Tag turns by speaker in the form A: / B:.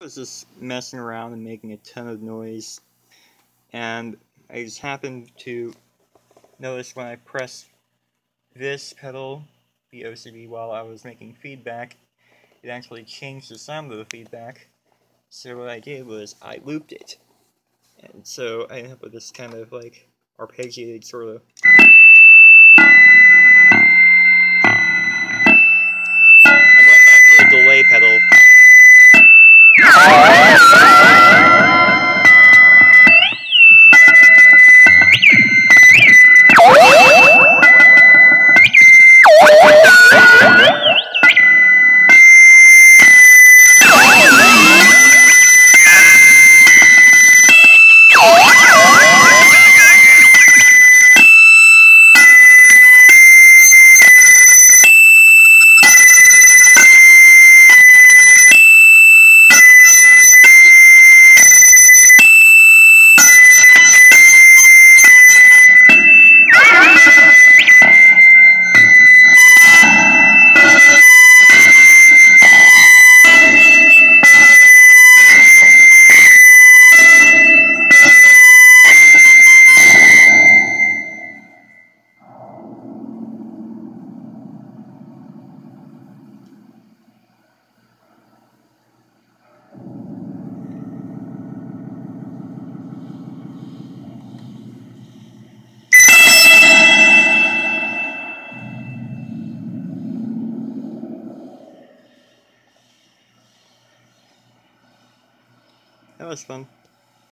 A: I was just messing around and making a ton of noise, and I just happened to notice when I pressed this pedal, the OCD, while I was making feedback, it actually changed the sound of the feedback. So what I did was I looped it. And so I ended up with this kind of like arpeggiated sort of Ah! Ja.